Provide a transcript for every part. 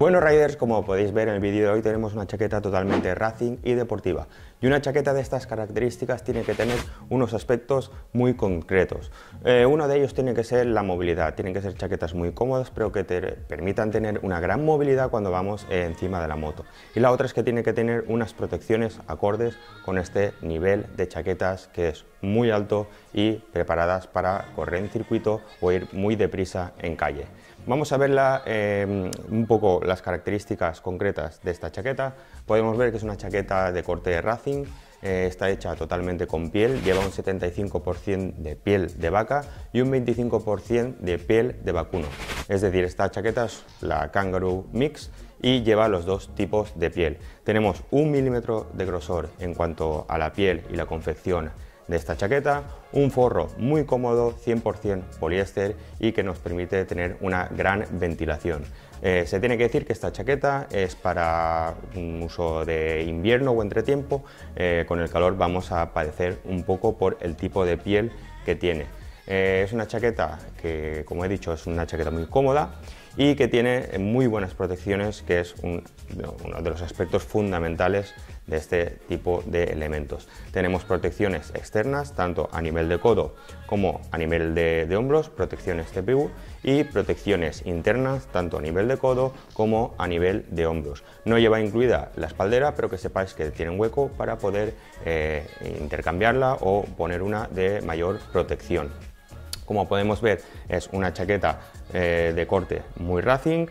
Bueno Riders, como podéis ver en el vídeo de hoy tenemos una chaqueta totalmente racing y deportiva y una chaqueta de estas características tiene que tener unos aspectos muy concretos. Eh, uno de ellos tiene que ser la movilidad, tienen que ser chaquetas muy cómodas pero que te permitan tener una gran movilidad cuando vamos eh, encima de la moto. Y la otra es que tiene que tener unas protecciones acordes con este nivel de chaquetas que es muy alto y preparadas para correr en circuito o ir muy deprisa en calle. Vamos a ver eh, un poco las características concretas de esta chaqueta. Podemos ver que es una chaqueta de corte Racing, eh, está hecha totalmente con piel, lleva un 75% de piel de vaca y un 25% de piel de vacuno. Es decir, esta chaqueta es la Kangaroo Mix y lleva los dos tipos de piel. Tenemos un milímetro de grosor en cuanto a la piel y la confección de esta chaqueta, un forro muy cómodo, 100% poliéster y que nos permite tener una gran ventilación. Eh, se tiene que decir que esta chaqueta es para un uso de invierno o entretiempo, eh, con el calor vamos a padecer un poco por el tipo de piel que tiene. Eh, es una chaqueta que, como he dicho, es una chaqueta muy cómoda y que tiene muy buenas protecciones, que es uno de los aspectos fundamentales de este tipo de elementos. Tenemos protecciones externas, tanto a nivel de codo como a nivel de, hombros, protecciones TPU, y protecciones internas, tanto a nivel de codo como a nivel de hombros. No lleva incluida la espaldera, pero que sepáis que tiene un hueco para poder eh, intercambiarla o poner una de mayor protección. Como podemos ver, es una chaqueta eh, de corte muy racing,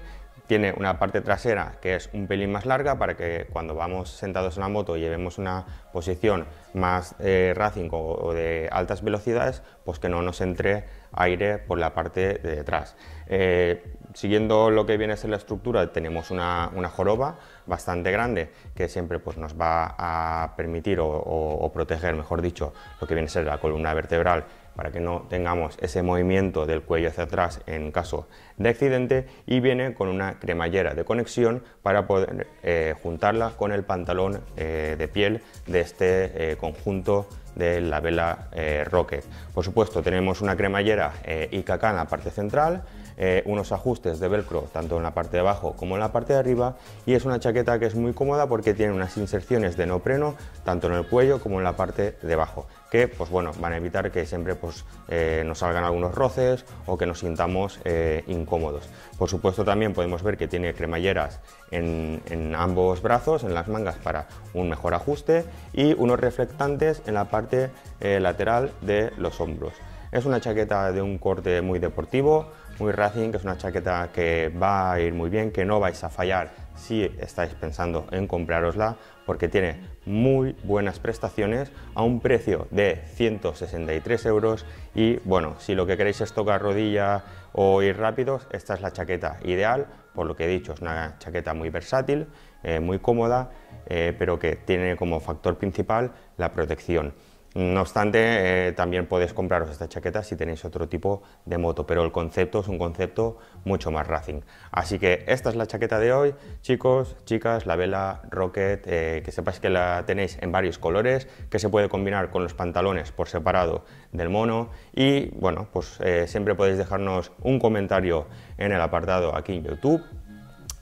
tiene una parte trasera que es un pelín más larga para que cuando vamos sentados en la moto y llevemos una posición más eh, racing o, de altas velocidades, pues que no nos entre aire por la parte de detrás. Eh, siguiendo lo que viene a ser la estructura, tenemos una, joroba bastante grande que siempre pues, nos va a permitir o, proteger, mejor dicho, lo que viene a ser la columna vertebral para que no tengamos ese movimiento del cuello hacia atrás en caso de accidente y viene con una cremallera de conexión para poder eh, juntarla con el pantalón eh, de piel de este conjunto de la vela Rocket. Por supuesto tenemos una cremallera IKK en la parte central, eh, unos ajustes de velcro tanto en la parte de abajo como en la parte de arriba y es una chaqueta que es muy cómoda porque tiene unas inserciones de neopreno tanto en el cuello como en la parte de abajo que pues bueno van a evitar que siempre pues, eh, nos salgan algunos roces o que nos sintamos eh, incómodos. Por supuesto también podemos ver que tiene cremalleras en, en, ambos brazos, en las mangas para un mejor ajuste y unos reflectantes en la parte lateral de los hombros. Es una chaqueta de un corte muy deportivo, muy Racing, que es una chaqueta que va a ir muy bien, que no vais a fallar si estáis pensando en comprarosla, porque tiene muy buenas prestaciones a un precio de 163 euros y bueno, si lo que queréis es tocar rodilla o ir rápidos, esta es la chaqueta ideal, por lo que he dicho, es una chaqueta muy versátil, eh, muy cómoda, eh, pero que tiene como factor principal la protección. No obstante, eh, también podéis compraros esta chaqueta si tenéis otro tipo de moto, pero el concepto es un concepto mucho más racing. Así que esta es la chaqueta de hoy, chicos, chicas, la Vela Rocket, eh, que sepáis que la tenéis en varios colores, que se puede combinar con los pantalones por separado del mono y bueno, pues eh, siempre podéis dejarnos un comentario en el apartado aquí en YouTube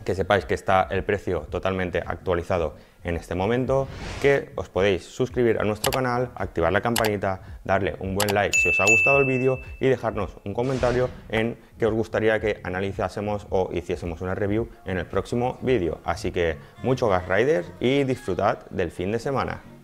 que sepáis que está el precio totalmente actualizado en este momento, que os podéis suscribir a nuestro canal, activar la campanita, darle un buen like si os ha gustado el vídeo y dejarnos un comentario en que os gustaría que analizásemos o hiciésemos una review en el próximo vídeo. Así que mucho Gas Riders y disfrutad del fin de semana.